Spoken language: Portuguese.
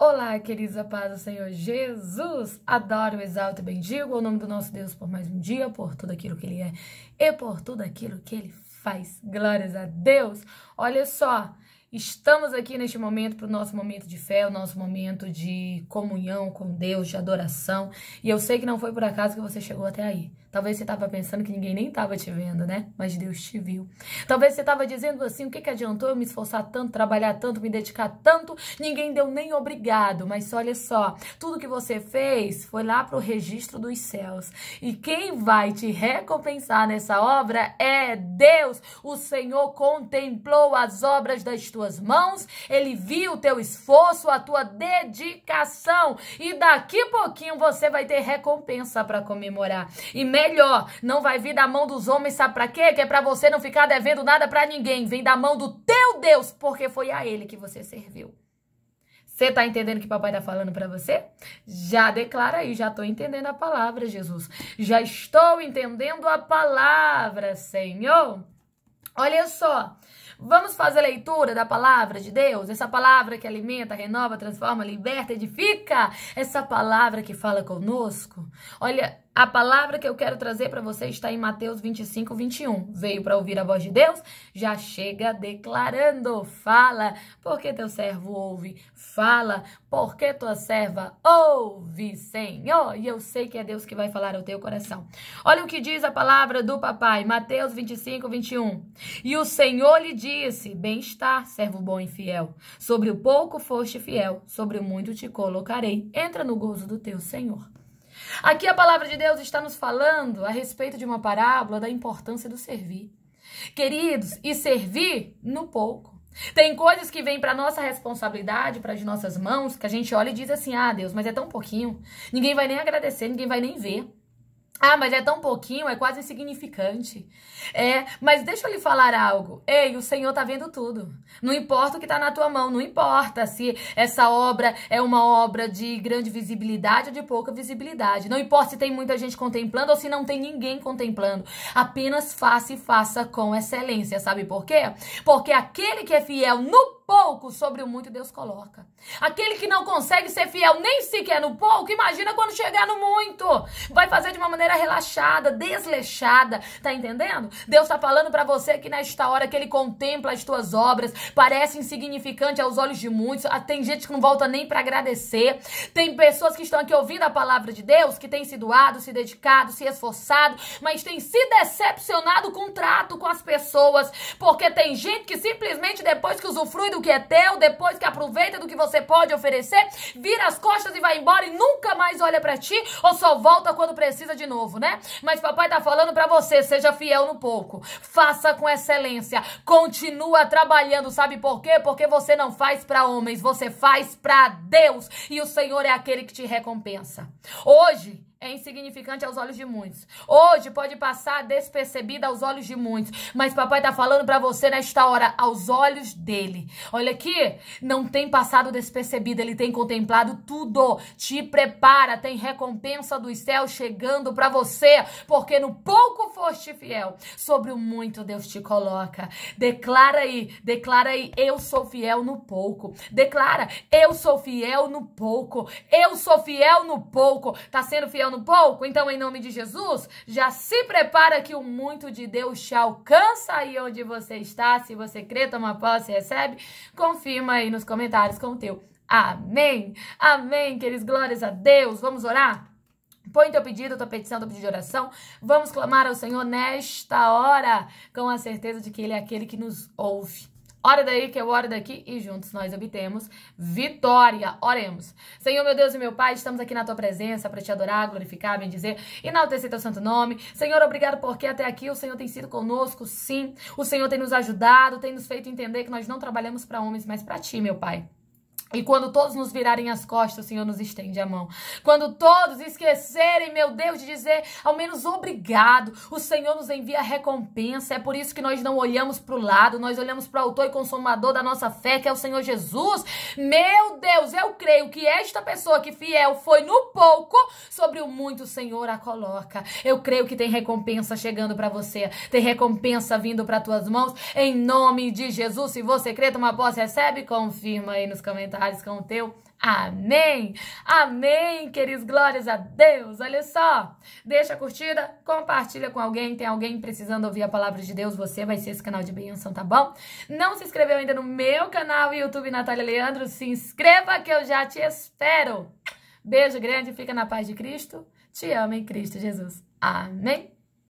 Olá, queridos, a paz do Senhor Jesus. Adoro, exalto e bendigo o nome do nosso Deus por mais um dia, por tudo aquilo que Ele é e por tudo aquilo que Ele faz. Glórias a Deus. Olha só, estamos aqui neste momento para o nosso momento de fé, o nosso momento de comunhão com Deus, de adoração. E eu sei que não foi por acaso que você chegou até aí. Talvez você estava pensando que ninguém nem estava te vendo, né? Mas Deus te viu. Talvez você estava dizendo assim: o que, que adiantou eu me esforçar tanto, trabalhar tanto, me dedicar tanto? Ninguém deu nem obrigado. Mas olha só, tudo que você fez foi lá para o registro dos céus. E quem vai te recompensar nessa obra é Deus. O Senhor contemplou as obras das tuas mãos, ele viu o teu esforço, a tua dedicação. E daqui pouquinho você vai ter recompensa para comemorar. E melhor, não vai vir da mão dos homens, sabe para quê? Que é para você não ficar devendo nada para ninguém. Vem da mão do teu Deus, porque foi a ele que você serviu. Você tá entendendo o que papai tá falando para você? Já declara aí, já tô entendendo a palavra, Jesus. Já estou entendendo a palavra, Senhor. Olha só, vamos fazer leitura da palavra de Deus, essa palavra que alimenta, renova, transforma, liberta, edifica, essa palavra que fala conosco. Olha, a palavra que eu quero trazer para você está em Mateus 25, 21. Veio para ouvir a voz de Deus? Já chega declarando. Fala, porque teu servo ouve. Fala, porque tua serva ouve, Senhor. E eu sei que é Deus que vai falar ao teu coração. Olha o que diz a palavra do papai, Mateus 25, 21. E o Senhor lhe disse: Bem-estar, servo bom e fiel. Sobre o pouco foste fiel, sobre o muito te colocarei. Entra no gozo do teu Senhor. Aqui a palavra de Deus está nos falando a respeito de uma parábola da importância do servir. Queridos, e servir no pouco. Tem coisas que vêm para nossa responsabilidade, para as nossas mãos, que a gente olha e diz assim: "Ah, Deus, mas é tão pouquinho. Ninguém vai nem agradecer, ninguém vai nem ver". Ah, mas é tão pouquinho, é quase insignificante. É, mas deixa eu lhe falar algo. Ei, o Senhor tá vendo tudo. Não importa o que tá na tua mão, não importa se essa obra é uma obra de grande visibilidade ou de pouca visibilidade. Não importa se tem muita gente contemplando ou se não tem ninguém contemplando. Apenas faça e faça com excelência. Sabe por quê? Porque aquele que é fiel no pouco sobre o muito Deus coloca. Aquele que não consegue ser fiel nem sequer no pouco, imagina quando chegar no muito. Vai fazer de uma maneira relaxada, desleixada, tá entendendo? Deus tá falando para você que nesta hora que ele contempla as tuas obras, parece insignificante aos olhos de muitos. Ah, tem gente que não volta nem para agradecer. Tem pessoas que estão aqui ouvindo a palavra de Deus, que tem se doado, se dedicado, se esforçado, mas tem se decepcionado com o trato com as pessoas, porque tem gente que simplesmente depois que usufrui do do que é teu, depois que aproveita do que você pode oferecer, vira as costas e vai embora e nunca mais olha para ti ou só volta quando precisa de novo, né? Mas papai tá falando para você, seja fiel no pouco, faça com excelência, continua trabalhando, sabe por quê? Porque você não faz para homens, você faz para Deus e o Senhor é aquele que te recompensa. Hoje é insignificante aos olhos de muitos. Hoje pode passar despercebida aos olhos de muitos, mas papai tá falando para você nesta hora aos olhos dele. Olha aqui, não tem passado despercebido, ele tem contemplado tudo. Te prepara, tem recompensa dos céus chegando para você, porque no pouco foste fiel, sobre o muito Deus te coloca. Declara aí, declara aí, eu sou fiel no pouco. Declara, eu sou fiel no pouco. Eu sou fiel no pouco. Tá sendo fiel no pouco? Então, em nome de Jesus, já se prepara que o muito de Deus te alcança aí onde você está. Se você crê, toma posse, recebe. Confirma aí nos comentários com o teu. Amém. Amém, queridos. Glórias a Deus. Vamos orar? Põe teu pedido, tua petição, teu pedido de oração. Vamos clamar ao Senhor nesta hora, com a certeza de que Ele é aquele que nos ouve. Ora daí que eu oro daqui e juntos nós obtemos vitória. Oremos. Senhor, meu Deus e meu Pai, estamos aqui na tua presença para te adorar, glorificar, bendizer, enaltecer teu santo nome. Senhor, obrigado porque até aqui o Senhor tem sido conosco, sim. O Senhor tem nos ajudado, tem nos feito entender que nós não trabalhamos para homens, mas para ti, meu Pai. E quando todos nos virarem as costas, o Senhor nos estende a mão. Quando todos esquecerem, meu Deus, de dizer ao menos obrigado, o Senhor nos envia recompensa. É por isso que nós não olhamos para o lado, nós olhamos para o autor e consumador da nossa fé, que é o Senhor Jesus. Meu Deus, eu creio que esta pessoa que fiel foi no pouco, sobre o muito o Senhor a coloca. Eu creio que tem recompensa chegando para você, tem recompensa vindo para tuas mãos, em nome de Jesus. Se você crê, toma posse, recebe, confirma aí nos comentários comentários com o teu amém. Amém, queridos. Glórias a Deus. Olha só, deixa a curtida, compartilha com alguém. Tem alguém precisando ouvir a palavra de Deus, você vai ser esse canal de bênção, tá bom? Não se inscreveu ainda no meu canal YouTube Natália Leandro? Se inscreva que eu já te espero. Beijo grande, fica na paz de Cristo. Te amo em Cristo Jesus. Amém.